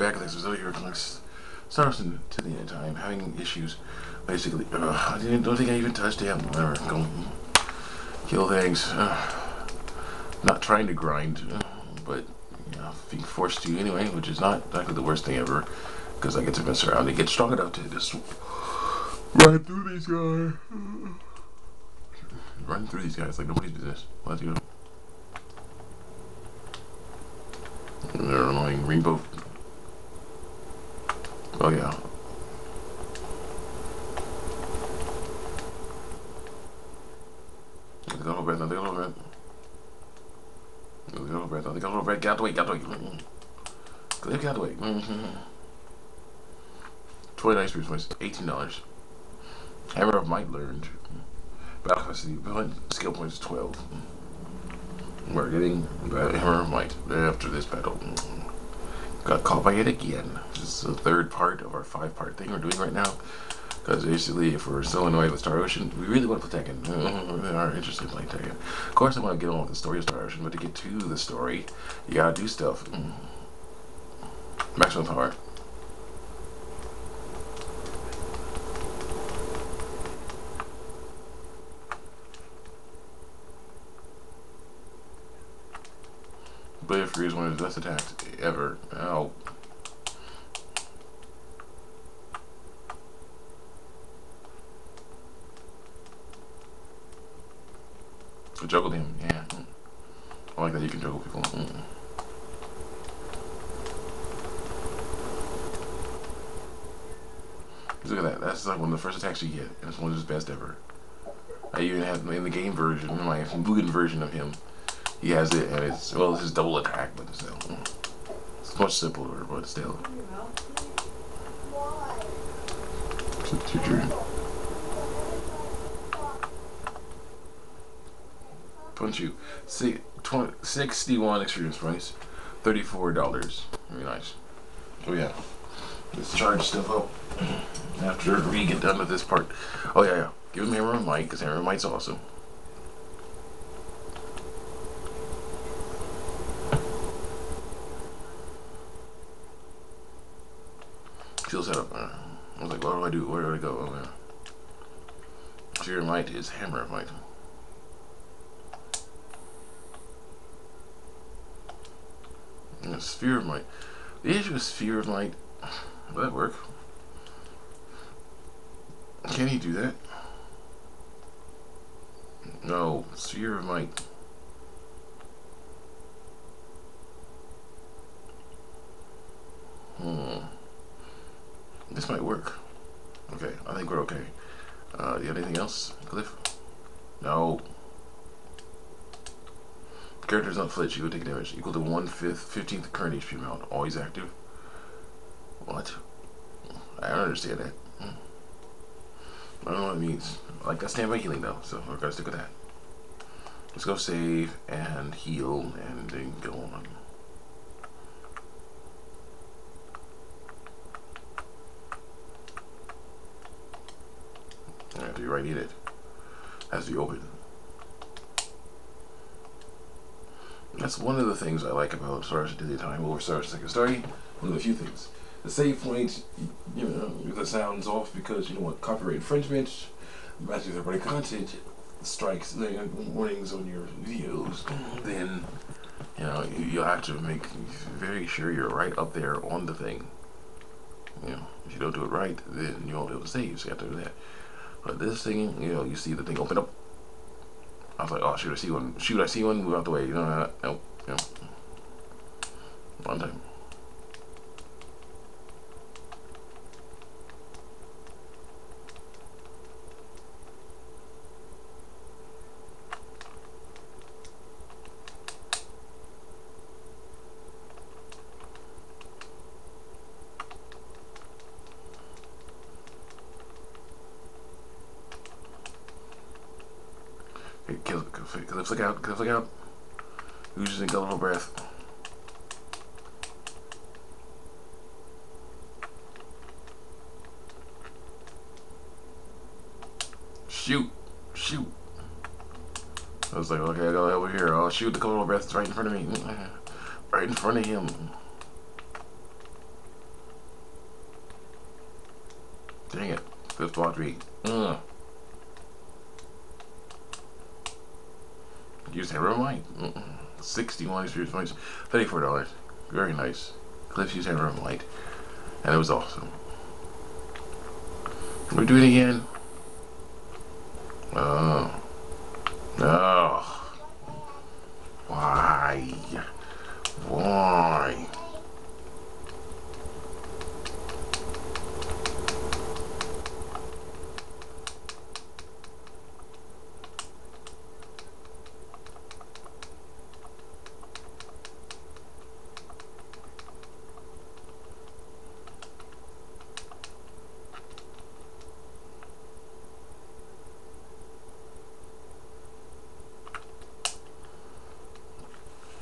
back of this here collects starts to the end of time having issues. Basically, uh, I don't think I even touched him. Whatever, go kill things. Uh, not trying to grind, uh, but you know, being forced to anyway, which is not exactly the worst thing ever, because I get to mess around and get strong enough to just run through these guys. Run through these guys like nobody's business. Let's go. They're annoying rainbow. Oh yeah. They got a little bit, they got a little bit. They got a little bit, they got a little bit. Get out the way, get out the way. Get out the way. Mm-hmm. 29 experience points, $18. Hammer of Might learned. Battle capacity, skill points 12. We're getting Hammer of Might after this battle. Got caught by it again. This is the third part of our five part thing we're doing right now. Because basically, if we're so annoyed with Star Ocean, we really want to play Tekken. we are interested in playing Tekken. Of course, I want to get on with the story of Star Ocean, but to get to the story, you gotta do stuff. Mm. Maximum power. Is one of his best attacks ever. Ow. I juggled him, yeah. I like that you can juggle people. Mm. Look at that. That's like one of the first attacks you get. And it's one of his best ever. I even have in the game version, in my Mugen version of him, he has it, and it's well, it's his double attack, but still, it's much simpler, but still. Punch you. See, 20, 61 experience points. $34. Very nice. Oh yeah. Let's charge stuff up after we get done with this part. Oh yeah, yeah. Give him and Might, because Hammer and awesome. Uh, I was like, what do I do? Where do I go? Oh, yeah. Fear of Might is Hammer of Might. Yeah, Sphere of Might. The issue with Sphere of Might, will that work? Can he do that? No, Sphere of Might. Hmm. This might work. Okay, I think we're okay. Uh, you got anything else, Cliff? No. Characters not flinch, you go take damage. Equal to one fifth, 15th current HP amount. Always active. What? I don't understand that. Hmm. I don't know what it means. I like that standby healing though, so we're gonna stick with that. Let's go save and heal and then go on. You right need it? as be open. That's one of the things I like about Star Ocean Daily Time over Star Ocean Second Story. One of the few things. The save point, you know, the sound's off because you know what, copyright infringement, matches everybody content, strikes the warnings on your videos, then you know you, you have to make very sure you're right up there on the thing. You know, if you don't do it right, then you won't be able to save. So you have to do that. But this thing, you know, you see the thing open up. I was like, oh, shoot, I see one. Shoot, I see one. Move out the way. You know, nope, nope. One time. Clips, look out. Clips, look out. Who's using double breath? Shoot. Shoot. I was like, okay, I go over here. I'll shoot the cold breath right in front of me. Right in front of him. Dang it. Fifth watch me. Ugh. Use Heroin Light. 61 experience points. $34. Very nice. Cliffs use Heroin Light. And it was awesome. We do it again. Oh. Oh. Why? Why?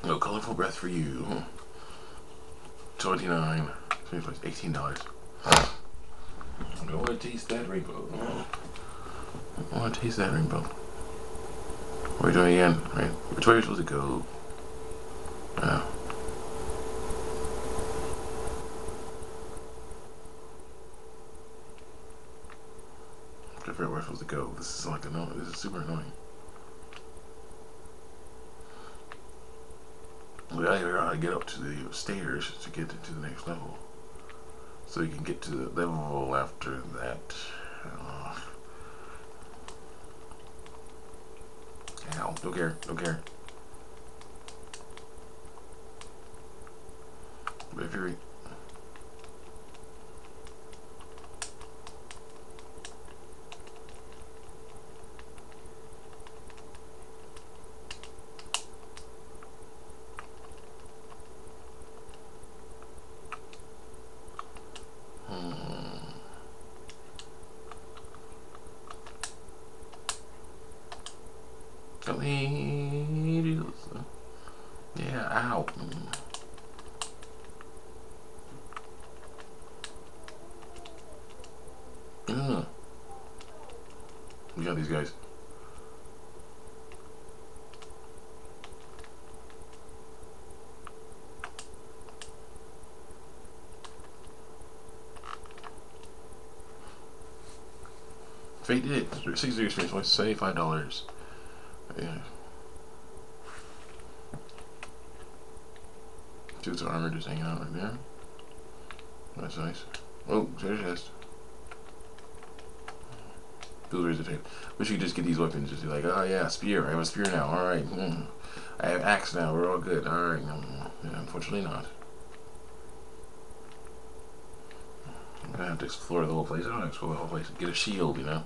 No colorful breath for you. Twenty-nine. Eighteen dollars. I want to taste that rainbow. I want to taste that rainbow. What are we doing again? Right? Which way are we supposed to go? Oh. I forget where we're supposed to go. This is like annoying. This is super annoying. We gotta get up to the stairs to get to the next level. So you can get to the level after that. Uh, ow, don't care, don't care. But if you're Yeah, ow. Mm. Got these guys. Fate did. Six years experience, seventy-five dollars. Yeah. Dude's armor just hanging out right there. That's nice. Oh, treasure chest. Builders attack. Wish you just get these weapons. Just be like, oh yeah, spear. I have a spear now. Alright. Mm. I have axe now. We're all good. Alright. Mm. Yeah, unfortunately not. I'm gonna have to explore the whole place. I don't explore the whole place. Get a shield, you know?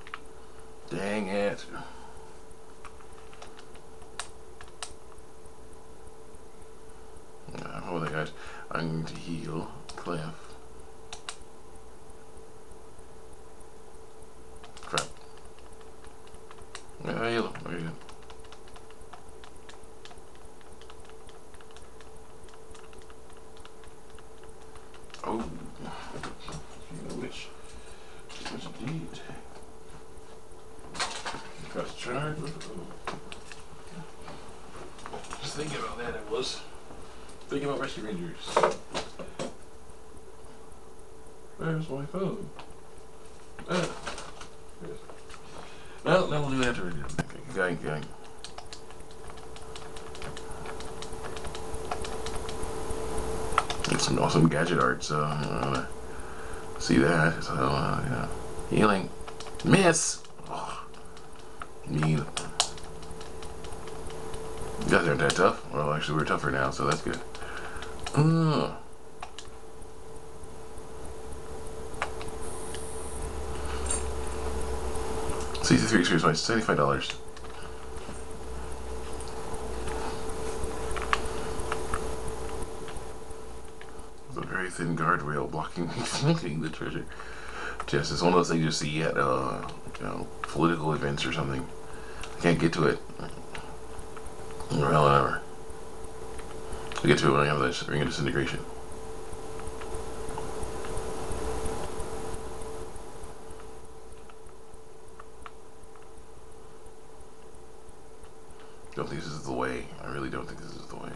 Dang it. Uh, hold on, guys. I'm going to heal Cliff. Yeah, heal him. There gang, gang. It's an awesome gadget art, so uh, see that. So uh, yeah, healing, miss. Oh. Guys aren't that tough. Well, actually, we're tougher now, so that's good. Mm. Season 3 experience points, $75. Very thin guardrail blocking the treasure chest. It's one of those things you see at uh, you know, political events or something. I can't get to it. Or hell ever. I'll get to it when I have this ring of disintegration. Don't think this is the way. I really don't think this is the way.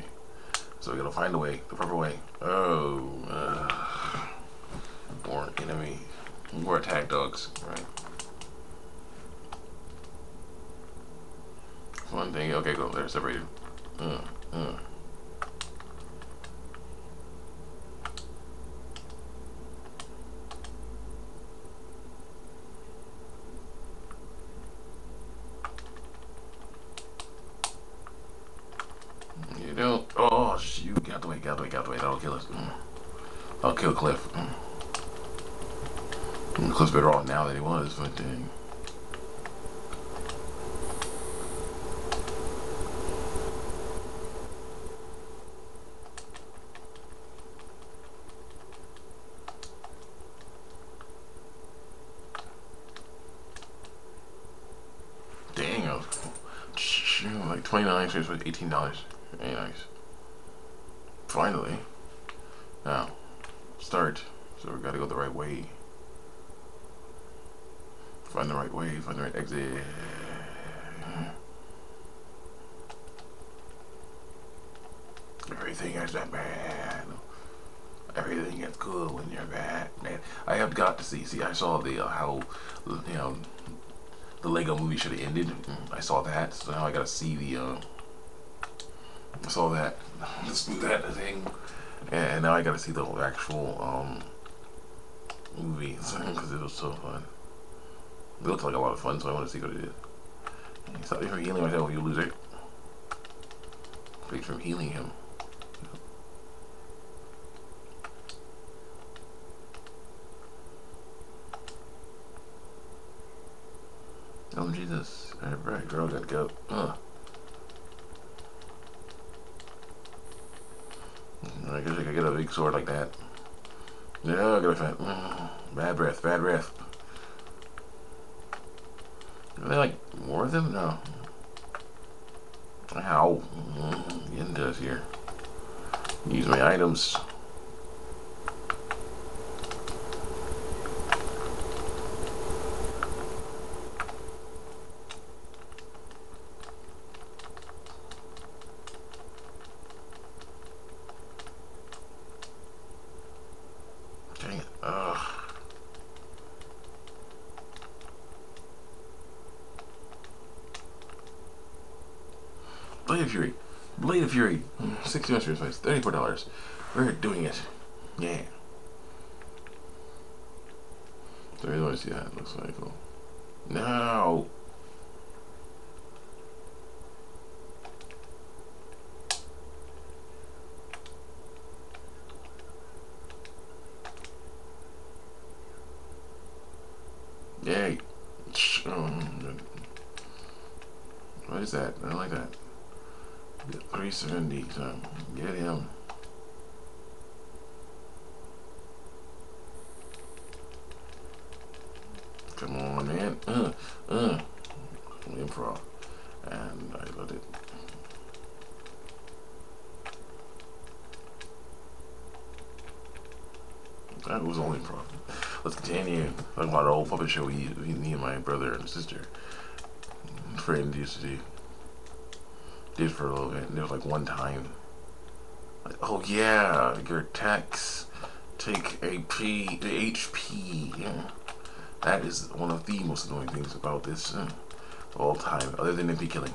So we gotta find a way, the proper way. Oh, dogs, right? One thing. Okay, go. They're separated. You don't. Oh, shoot. Get out the way, get out the way, get out the way. That'll kill us. Mm. I'll kill Cliff. Mm. Cliff's better off now than he was, but dang. Dang, I was like 29 cents with $18. Very nice. Finally. Now, start. So we gotta go the right way. Find the right way, find the right exit. Everything is that bad. Everything is good when you're bad, man. I have got to see. See, I saw the uh, how you know the Lego movie should have ended. I saw that, so now I gotta see the. Uh, I saw that. That thing, and now I gotta see the actual um, movie because it was so fun. It looks like a lot of fun, so I want to see what it is. Stop me from healing myself, you loser. Please from healing him. Oh Jesus! Alright, girl, gotta go. Ugh. I guess I could get a big sword like that. Yeah, I got a fat. Mm, bad breath, bad breath. Are they like more of them? No. How? Mm, getting to here. Use my items. Dang it. Ugh. Blade of Fury. Blade of Fury. 60 mystery $34. We're doing it. Yeah. So I want to see that. Looks like cool. No. Yay. Um, what is that? I like that. 370, so get him. Come on, man. Uh, uh. Improv. And I let it. That was only improv. Let's continue. Talking about our old puppet show we, we, me and my brother and sister, friend used to do. Did for a little bit. And there was like one time. Like, oh yeah, your attacks take AP, the HP. Yeah. That is one of the most annoying things about this uh, all time, other than MP killing.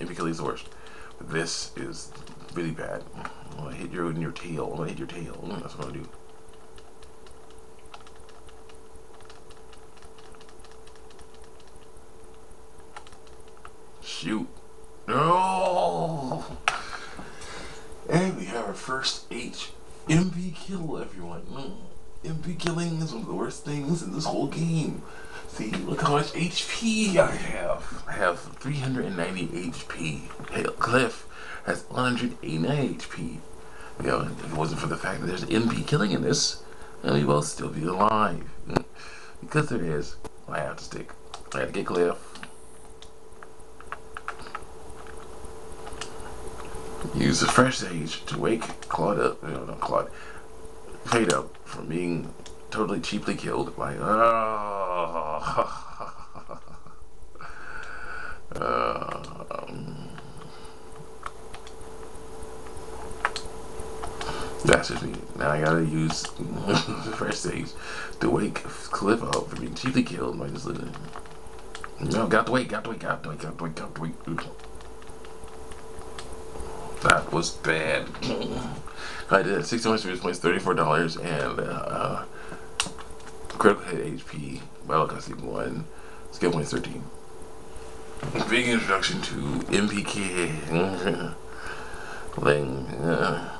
MP killing is the worst. But this is really bad. I'm gonna hit you in your tail. I'm gonna hit your tail. That's what I'm gonna do. Shoot. No! And we have our first H MP kill, everyone. Mm. MP killing is one of the worst things in this whole game. See, look how much HP I have. I have 390 HP. Hey, Cliff has 189 HP. You know, if it wasn't for the fact that there's MP killing in this, then we will still be alive. Because there is, I have to stick. I have to get Cliff. Use the fresh sage to wake Claude up, know, not Claude, Up from being totally cheaply killed by, um, that's just me. Now I gotta use the first stage to wake Cliff up from being cheaply killed by just living. No, got to wait, got to wait, got to wait, got to wait, got to wait. That was bad. I did 61 serious points, $34, and uh, critical hit HP, battle costume 1, skill points 13. Big introduction to MPK. Ling. Uh,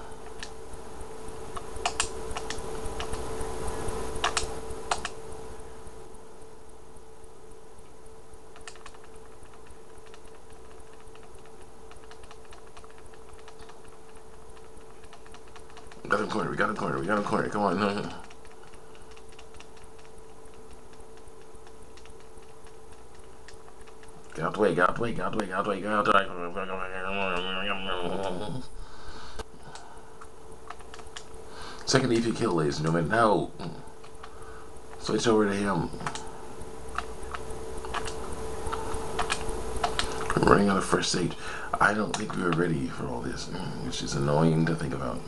got him corner, we got a corner, come on, no. Get out the way, get out the way, get out the way, get out the way, get out the way. Second EP kill, ladies and gentlemen. Now, switch over to him. running on the first stage. I don't think we were ready for all this. Mm, it's just annoying to think about.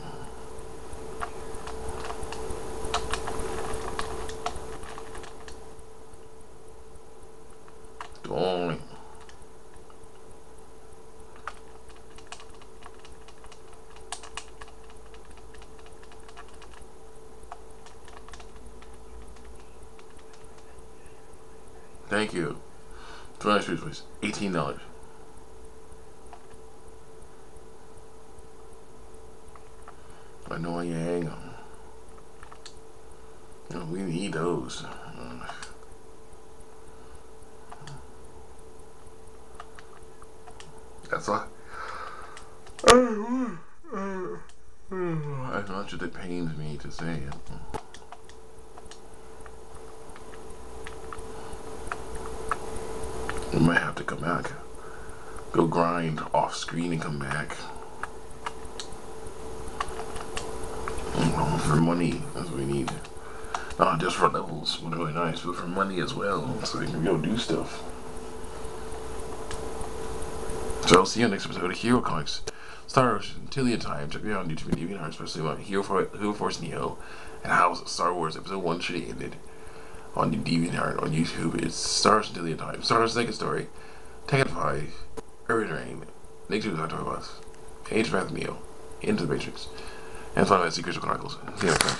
Don't. Thank you. Twenty street please. Eighteen dollars. Annoying. You know, we need those. That's why. As much as it pains me to say it. I might have to come back. Go grind off screen and come back. For money, that's what we need. Not just for levels, which really nice, but for money as well, so we can go do stuff. So I'll see you next episode of Hero Comics. Star Ocean, Tillian Time, check me out on YouTube and DeviantArt, especially about Hero, For Hero Force Neo, and how Star Wars Episode 1 should have ended on DeviantArt on YouTube. It's Star Ocean Tillian Time. Star Ocean Second Story, Tekken 5, Urban Reign, Nick Jones, October Bus, Age of Neo, Into the Matrix, and finally Secrets of Chronicles. See you next time.